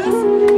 earth.